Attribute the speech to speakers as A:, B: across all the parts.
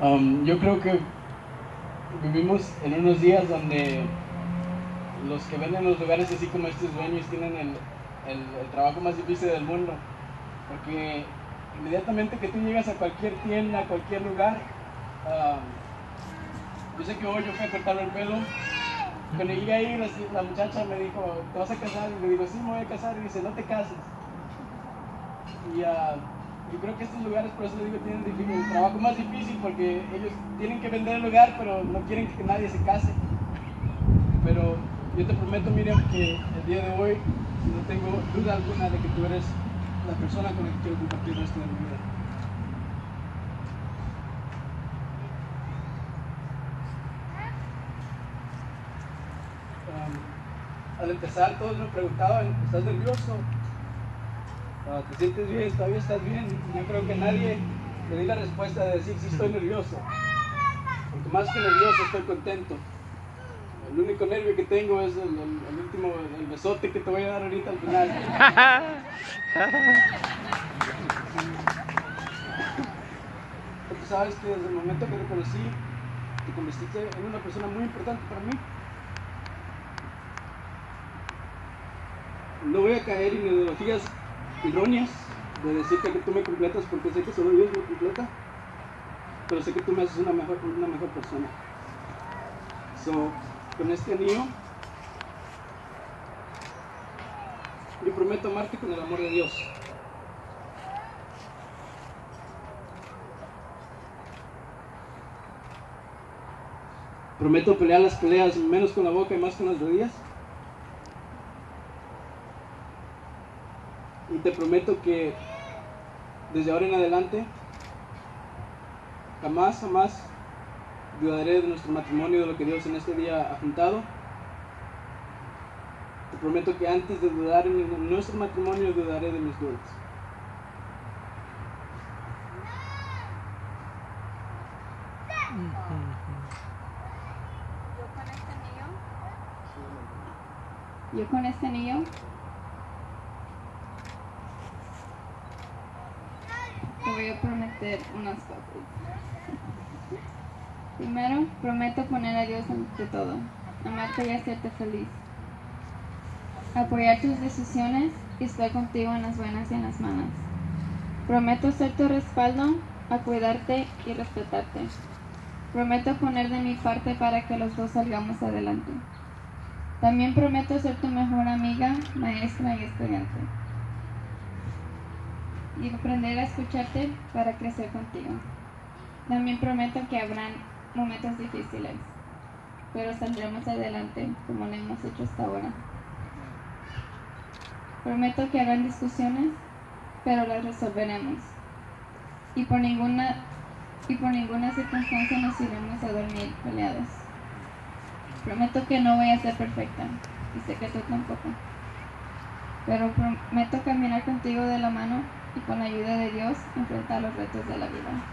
A: Um, yo creo que vivimos en unos días donde los que venden los lugares así como estos dueños tienen el, el, trabajo más difícil del mundo. Porque inmediatamente que tú llegas a cualquier tienda, a cualquier lugar, um, yo sé que hoy yo fui a cortarme el pelo. Cuando llegué ahí, la, muchacha me dijo, ¿te vas a casar? Y le digo, sí, me voy a casar. Y dice, no te cases. Y ah, yo creo que estos lugares, por eso les digo, tienen el trabajo más difícil porque ellos tienen que vender el lugar, pero no quieren que nadie se case. Pero yo te prometo, Miriam, que el día de hoy no tengo duda alguna de que tú eres la persona con la que quiero compartir el resto de mi vida. Al empezar todos me preguntaban, ¿estás nervioso? Ah, ¿Te sientes bien? ¿Todavía estás bien? Yo creo que nadie me di la respuesta de decir, sí estoy nervioso. Porque más que nervioso estoy contento. El único nervio que tengo es el, el- el último, el besote que te voy a dar ahorita al final. Porque sabes que desde el momento que te conocí, te convertiste en una persona muy importante para mí. No voy a caer en ideologías erróneas de decirte que tú me completas porque sé que solo Dios me completa, pero sé que tú me haces una mejor, una mejor persona. So, con este anillo, yo prometo amarte con el amor de Dios. Prometo pelear las peleas menos con la boca y más con las rodillas. Te prometo que desde ahora en adelante jamás, jamás dudaré de nuestro matrimonio, de lo que Dios en este día ha juntado. Te prometo que antes de dudar en nuestro matrimonio, dudaré de mis dudas.
B: Yo con este anillo. Yo con este anillo. Voy a prometer unas cosas. Primero, prometo poner a Dios ante todo, amarte y hacerte feliz. Apoyar tus decisiones y estar contigo en las buenas y en las malas. Prometo ser tu respaldo, a cuidarte y respetarte. Prometo poner de mi parte para que los dos salgamos adelante. También prometo ser tu mejor amiga, maestra y estudiante. Y aprender a escucharte para crecer contigo. También prometo que habrán momentos difíciles, pero saldremos adelante como lo hemos hecho hasta ahora. Prometo que habrán discusiones, pero las resolveremos. Y por ninguna y por ninguna circunstancia nos iremos a dormir peleados. Prometo que no voy a ser perfecta, y sé que tú tampoco. Pero prometo caminar contigo de la mano y con la ayuda de Dios enfrentar los retos de la vida.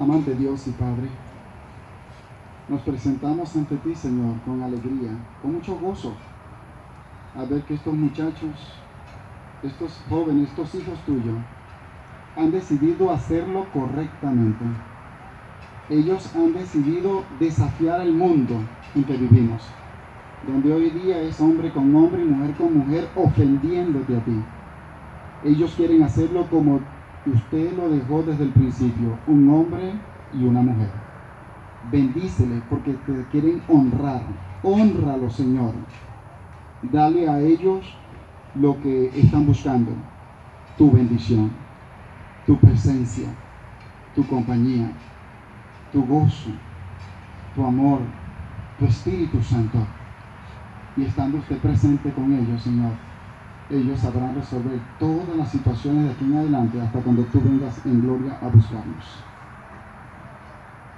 C: Amante Dios y Padre, nos presentamos ante ti, Señor, con alegría, con mucho gozo, a ver que estos muchachos, estos jóvenes, estos hijos tuyos, han decidido hacerlo correctamente. Ellos han decidido desafiar el mundo en que vivimos, donde hoy día es hombre con hombre y mujer con mujer ofendiéndote a ti. Ellos quieren hacerlo como usted lo dejó desde el principio, un hombre y una mujer. Bendícele porque te quieren honrar. Honralo, Señor. Dale a ellos lo que están buscando. Tu bendición, tu presencia, tu compañía, tu gozo, tu amor, tu Espíritu Santo. Y estando usted presente con ellos, Señor, ellos sabrán resolver todas las situaciones de aquí en adelante hasta cuando tú vengas en gloria a buscarnos.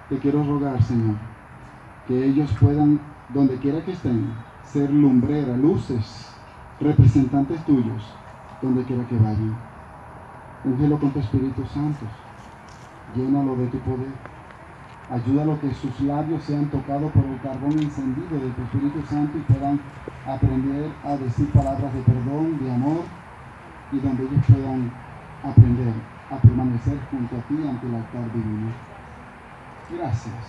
C: Te quiero rogar, Señor, que ellos puedan, donde quiera que estén, ser lumbreras, luces, representantes tuyos, donde quiera que vayan. Úngelo con tu Espíritu Santo. Llénalo de tu poder. Ayúdalo que sus labios sean tocados por el carbón encendido de tu Espíritu Santo y puedan aprender a decir palabras de perdón, de amor, y donde ellos puedan aprender a permanecer junto a ti ante el altar divino. Gracias.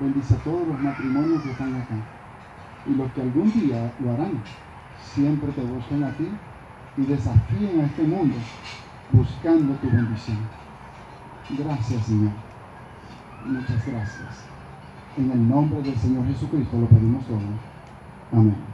C: Bendice a todos los matrimonios que están acá y los que algún día lo harán. Siempre te busquen a ti y desafíen a este mundo buscando tu bendición. Gracias, Señor. Muchas gracias. En el nombre del Señor Jesucristo lo pedimos todo. Amén.